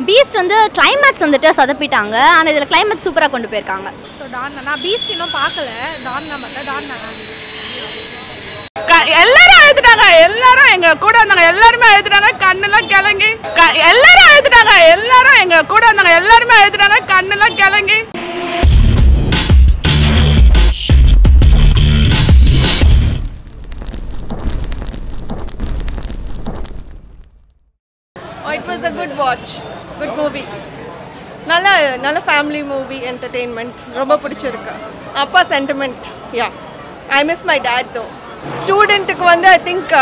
Beast வந்து climax வந்துட்டு சொதப்பிட்டாங்க. ஆனால் இதில் கிளைமேக்ஸ் சூப்பராக கொண்டு போயிருக்காங்க. ஸோ டான் நான் பீஸ்ட் இன்னும் பார்க்கல. டான் மட்டும் டான் நான் எல்லாரும் அழுதுட்டாங்க. எல்லாரும் எங்க கூட வந்தாங்க எல்லாருமே அழுதுட்டாங்க. கண்ணெல்லாம் கிளங்கி. க- எல்லாரும் அழுதுட்டாங்க. எல்லாரும் எங்க கூட வந்தாங்க எல்லாருமே அழுதுட்டாங்க. கண்ணெல்லாம் கிளங்கி. It was a good watch good movie நல்ல நல்ல ஃபேமிலி மூவி என்டர்டெயின்மெண்ட் ரொம்ப பிடிச்சிருக்கு. அப்பா sentiment yeah I miss my dad though ஸ்டூடெண்ட்டுக்கு வந்து I think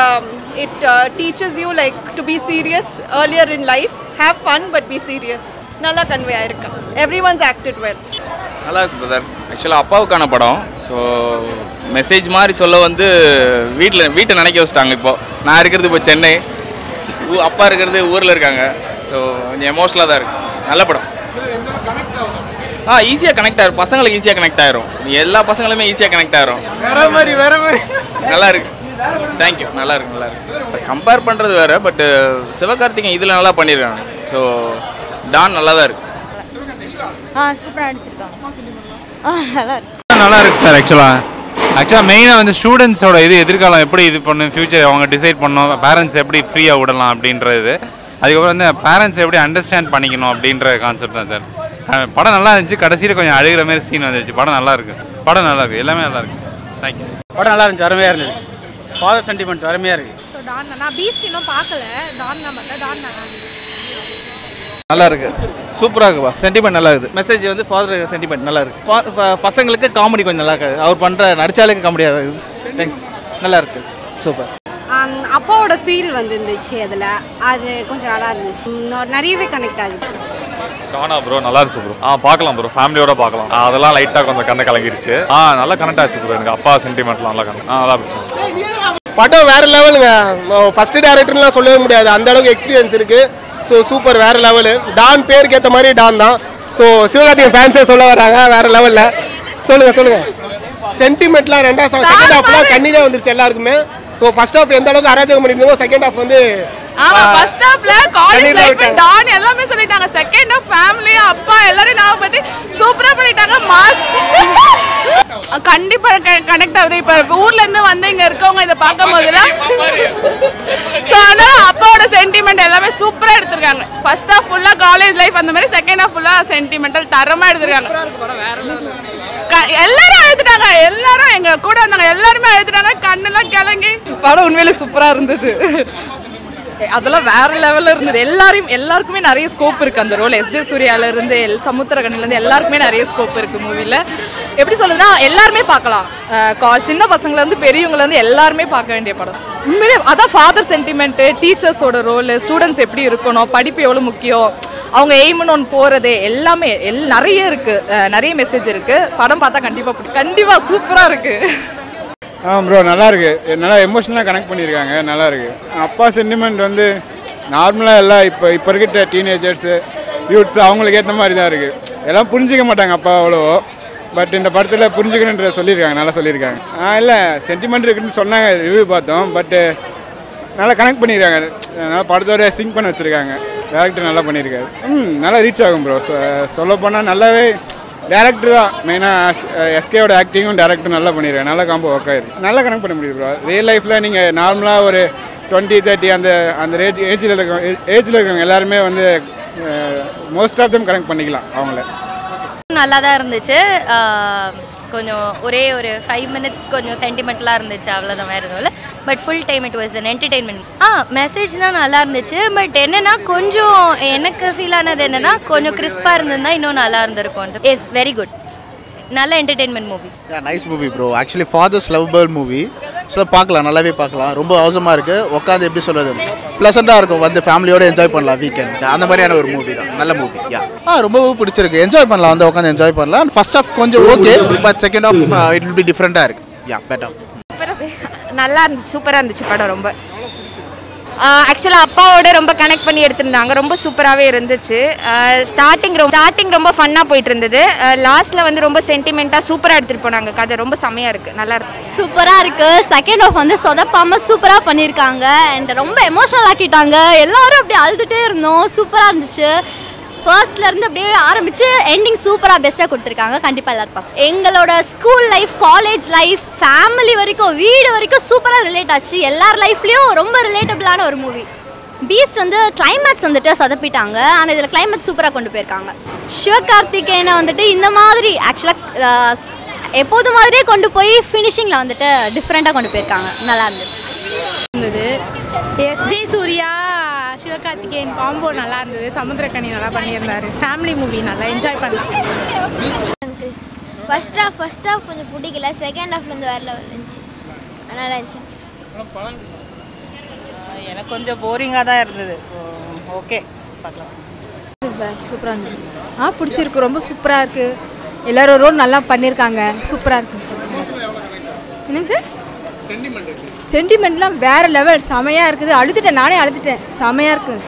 it teachers you like to be serious earlier in life have fun but be serious நல்லா convey ஆயிருக்கு. Everyone's acted well நல்லா இருக்கு brother ஆக்சுவலாக அப்பாவுக்கான படம். ஸோ மெசேஜ் மாதிரி சொல்ல வந்து வீட்டில் வீட்டை நினைக்க வச்சுட்டாங்க இப்போ. நான் இருக்கிறது இப்போ சென்னை. அப்பா இருக்கிறது ஊரில் இருக்காங்க. ஸோ கொஞ்சம் எமோஷ்னலாக தான் இருக்கு. நல்ல படம். ஆ ஈஸியாக கனெக்ட் ஆயிரும். பசங்களுக்கு ஈஸியாக கனெக்ட் ஆயிரும். எல்லா பசங்களுமே ஈஸியாக கனெக்ட் ஆயிரும். வேற மாதிரி வேற மாதிரி. நல்லா இருக்கு. தேங்க்யூ நல்லா இருக்கு நல்லா இருக்கு. கம்பேர் பண்ணுறது வேற பட் சிவகார்த்திகேயன் இதில் நல்லா பண்ணியிருக்காங்க ஸோ டான் நல்லா தான் இருக்கு. ஆ சூப்பராக நடிச்சிருக்காங்க. நல்லா இருக்கு. நல்லா இருக்கு சார் ஆக்சுவலாக ஆக்சுவலாக மெயினாக வந்து ஸ்டூடெண்ட்ஸோட இது எதிர்காலம் எப்படி இது பண்ணும் ஃபியூச்சர் அவங்க டிசைட் பண்ணணும் பேரண்ட்ஸ் எப்படி ஃப்ரீயாக விடலாம் அப்படின்றது. அதுக்கப்புறம் வந்து பேரண்ட்ஸ் எப்படி அண்டர்ஸ்டாண்ட் பண்ணிக்கணும் அப்படின்ற கான்செப்ட் தான் சார். படம் நல்லா இருந்துச்சு. கடைசியில் கொஞ்சம் அழுகிற மாதிரி சீன் வந்துருச்சு. படம் நல்லா இருக்கு. படம் நல்லா இருக்கு. எல்லாமே நல்லா இருக்கு சார். தேங்க்யூ படம் நல்லா இருந்துச்சு. அருமையாக இருந்தது. ஃபாதர் சென்டிமெண்ட் அருமையாக இருக்கு. ஸோ டான் நான் பீஸ்ட் இன்னும் பார்க்கல. டான் நான் மட்டும் டான் நான் நல்லா இருக்கு. சூப்பராக இருக்குப்பா சென்டிமெண்ட் நல்லா இருக்குது. மெசேஜ் வந்து ஃபாதர் சென்டிமெண்ட் நல்லா இருக்கு. பசங்களுக்கு காமெடி கொஞ்சம் நல்லா இருக்கு அவர் பண்ணுற நடிச்சாலே காமெடியாக இருக்குது நல்லா இருக்கு. சூப்பர் அப்பாவோட ஃபீல் வந்துருந்துச்சு அதில். அது கொஞ்சம் நல்லா இருந்துச்சு. இன்னொரு நிறையவே கனெக்ட் ஆகுது. டானா ப்ரோ நல்லா இருந்துச்சு ப்ரோ ஆ பார்க்கலாம் ப்ரோ ஃபேமிலியோட பார்க்கலாம். அதெல்லாம் லைட்டாக கொஞ்சம் கண்ணை கலங்கிருச்சு. ஆ நல்லா கனெக்ட் ஆச்சு ப்ரோ எனக்கு அப்பா சென்டிமெண்ட்லாம் நல்லா கனெக்ட் ஆ நல்லா இருந்துச்சு. படம் வேற லெவலுங்க ஃபர்ஸ்ட் டேரக்டர்லாம் சொல்லவே முடியாது. அந்த அளவுக்கு எக்ஸ்பீரியன்ஸ் இருக்கு. ஸோ சூப்பர் வேற லெவலு டான் பேருக்கு ஏற்ற மாதிரி டான் தான். ஸோ சிவகார்த்திகேயன் ஃபேன்ஸே சொல்ல வராங்க வேற லெவலில் சொல்லுங்க சொல்லுங்க. சென்டிமெண்ட்லாம் ரெண்டாம் செகண்ட் ஹாஃப்லாம் கண்ணீரே வந்துருச்சு எல்லாருக்குமே. ஸோ ஃபர்ஸ்ட் ஹாஃப் எந்த அளவுக்கு அராஜகம் பண்ணியிருந்தோமோ செகண்ட் ஹாஃப் வந்து ஆமா ஃபர்ஸ்ட் ஹாஃப்ல காலேஜ் லைஃப். டான் எல்லாமே சொல்லிட்டாங்க. செகண்ட் ஹாஃப் ஃபேமிலி அப்பா எல்லாரும் நான் பத்தி சூப்பரா பண்ணிட்டாங்க மாஸ். கண்டிப்பா கனெக்ட் ஆகுது. இப்ப ஊர்ல இருந்து வந்து இங்க இருக்கவங்க இதை பார்க்கும் போதுலாம் ஸோ அதனால அப்பாவோட சென்டிமெண்ட் எல்லாமே சூப்பரா எடுத்திருக்காங்க. ஃபர்ஸ்ட் ஹாஃப் ஃபுல்லா காலேஜ் லைஃப் அந்த மாதிரி செகண்ட் ஹாஃப் ஃபுல்லா சென்டிமெண்டல் தரமா எடுத்திருக்காங்க. எல்லாரும் அழுதுட்டாங்க. எல்லாரும் எங்க கூட வந்தாங்க எல்லாருமே அழுதுட்டாங்க. கண்ணெல்லாம் கிளங்கி. படம் உண்மையிலே சூப்பராக இருந்தது. அதெல்லாம் வேற லெவலில் இருந்தது. எல்லாரையும் எல்லாருக்குமே நிறைய ஸ்கோப் இருக்கு அந்த ரோல் எஸ்ஜே சூர்யால இருந்து எல் சமுத்திரகனில இருந்து எல்லாருக்குமே நிறைய ஸ்கோப் இருக்கு மூவில எப்படி சொல்றதுன்னா எல்லாருமே பார்க்கலாம். கா- சின்ன பசங்கள்ல இருந்து பெரியவங்கல இருந்து எல்லாருமே பார்க்க வேண்டிய படம். உண்மையிலே அதான் ஃபாதர் சென்டிமெண்ட் டீச்சர்ஸோட ரோல் ஸ்டூடெண்ட்ஸ் எப்படி இருக்கணும் படிப்பு எவ்வளோ முக்கியம் அவங்க எய்ம்னு ஒன்று போகிறது எல்லாமே எல் நிறைய இருக்குது நிறைய மெசேஜ் இருக்குது படம் பார்த்தா கண்டிப்பாக கண்டிப்பாக சூப்பராக இருக்குது ஆ ப்ரோ நல்லா இருக்கு. நல்லா எமோஷனலாக கனெக்ட் பண்ணியிருக்காங்க நல்லா இருக்கு. அப்பா சென்டிமெண்ட் வந்து நார்மலாக எல்லாம் இப்போ இப்போ இருக்கிற டீனேஜர்ஸு யூத்ஸ் அவங்களுக்கு ஏற்ற மாதிரி தான் இருக்குது எல்லாம் புரிஞ்சிக்க மாட்டாங்க அப்பா அவ்வளோ. பட் இந்த படத்தில் புரிஞ்சுக்கணுன்ற சொல்லியிருக்காங்க. நல்லா சொல்லியிருக்காங்க. ஆ இல்லை சென்டிமெண்ட் இருக்குன்னு சொன்னாங்க ரிவ்யூ பார்த்தோம். பட்டு நல்லா கனெக்ட் பண்ணியிருக்காங்க நல்லா படத்தோட சிங்க் பண்ண வச்சுருக்காங்க. டேரக்டர் நல்லா பண்ணியிருக்காரு. ம் நல்லா ரீச் ஆகும் ப்ரோ சொல்ல போனால் நல்லாவே டேரக்டர் தான். மெயினாக எஸ்கேவோட ஆக்டிங்கும் டேரக்டர் நல்லா பண்ணியிருக்காரு. நல்லா காம்போ ஒர்க் ஆயிருக்கு. நல்லா கனெக்ட் பண்ண முடியுது ப்ரோ ரியல் லைஃப்பில் நீங்கள் நார்மலாக ஒரு டுவெண்ட்டி தேர்ட்டி அந்த அந்த ஏஜ் ஏஜில் இருக்க ஏஜில் இருக்கவங்க எல்லாருமே வந்து மோஸ்ட் ஆஃப் தம் கனெக்ட் பண்ணிக்கலாம் அவங்கள. நல்லா தான் இருந்துச்சு கொஞ்சம் ஒரே ஒரு ஃபைவ் மினிட்ஸ் கொஞ்சம் சென்டிமெண்ட்லாம் இருந்துச்சு அவ்வளோதான் வேறு எதுவும் இல்லை. But full time it was an entertainment ah message தான் நல்லா இருந்துச்சு பட் என்னென்னா கொஞ்சம் எனக்கு ஃபீல் ஆனது என்னென்னா கொஞ்சம் கிறிஸ்பாக இருந்திருந்தா இன்னும் நல்லா இருந்திருக்கும் எஸ் வெரி குட் நல்ல entertainment movie nice movie bro actually father's love bird movie so பார்க்கலாம் நல்லாவே பார்க்கலாம். ரொம்ப அவசரமாக இருக்குது உட்காந்து எப்படி சொல்கிறது ப்ளசண்ட்டாக இருக்கும். வந்து ஃபேமிலியோட என்ஜாய் பண்ணலாம் வீக்கெண்ட் அந்த மாதிரியான ஒரு மூவி தான். நல்ல மூவி யா ஆ ரொம்பவே பிடிச்சிருக்கு. என்ஜாய் பண்ணலாம். வந்து உட்காந்து என்ஜாய் பண்ணலாம். ஃபர்ஸ்ட் ஆஃப் கொஞ்சம் okay but second half it will be டிஃப்ரெண்ட்டாக இருக்குது யா பெட்டர் நல்லா இருந்துச்சு. சூப்பராக இருந்துச்சு படம் ரொம்ப. ஆக்சுவலாக அப்பாவோட ரொம்ப கனெக்ட் பண்ணி எடுத்திருந்தாங்க. ரொம்ப சூப்பராகவே இருந்துச்சு. ஸ்டார்டிங் ரொம்ப ஸ்டார்டிங் ரொம்ப ஃபன்னாக போயிட்டு இருந்தது லாஸ்ட்டில் வந்து ரொம்ப சென்டிமெண்ட்டாக சூப்பராக எடுத்துகிட்டு போனாங்க. கதை ரொம்ப செமையாக இருக்குது நல்லா இருக்கு. சூப்பராக இருக்குது செகண்ட் ஆஃப் வந்து சொதப்பாமல் சூப்பராக பண்ணியிருக்காங்க. அண்ட் ரொம்ப எமோஷனல் ஆக்கிட்டாங்க. எல்லோரும் அப்படியே அழுதுகிட்டே இருந்தோம். சூப்பராக இருந்துச்சு. ஃபர்ஸ்ட்லேருந்து அப்படியே ஆரம்பித்து எண்டிங் சூப்பராக பெஸ்ட்டாக கொடுத்துருக்காங்க. கண்டிப்பாக எல்லாருப்பா எங்களோட school life college life family வரைக்கும் வீடு வரைக்கும் சூப்பராக ரிலேட் ஆச்சு. எல்லார் லைஃப்லேயும் ரொம்ப ரிலேட்டபிளான ஒரு மூவி பீஸ்ட் வந்து கிளைமேக்ஸ் வந்துட்டு சொதப்பிட்டாங்க. ஆனால் இதில் கிளைமேக்ஸ் சூப்பராக கொண்டு போயிருக்காங்க. சிவகார்த்திகேயனை வந்துட்டு இந்த மாதிரி ஆக்சுவலாக எப்போது மாதிரியே கொண்டு போய் ஃபினிஷிங்கில் வந்துட்டு டிஃப்ரெண்ட்டாக கொண்டு போயிருக்காங்க. நல்லா இருந்துச்சு. இருந்தது எஸ்ஜே சூர்யா. சிவகார்த்திகேயன் காம்போ நல்லா இருந்தது. சமுத்திரக்கனி நல்லா பண்ணியிருந்தாரு. ஃபேமிலி மூவி நல்லா என்ஜாய் பண்ணலாம். ஃபர்ஸ்ட் ஹாஃப் ஃபர்ஸ்ட் ஹாஃப் கொஞ்சம் பிடிக்கல. செகண்ட் ஹாஃப்லேருந்து வேறு லெவல் இருந்துச்சு. நல்லா இருந்துச்சு. எனக்கு கொஞ்சம் போரிங்காக தான் இருந்தது. ஓகே பார்க்கலாம். சூப்பராக இருந்தது ஆ பிடிச்சிருக்கு. ரொம்ப சூப்பராக இருக்குது எல்லாரும் ரோல் நல்லா பண்ணியிருக்காங்க. சூப்பராக இருக்குங்க சார் என்னங்க சார்? சென்டிமெண்ட்லாம் வேற லெவல் செமையாக இருக்குது. அழுதுட்டேன். நானே அழுதுட்டேன். செமையாக இருக்குது.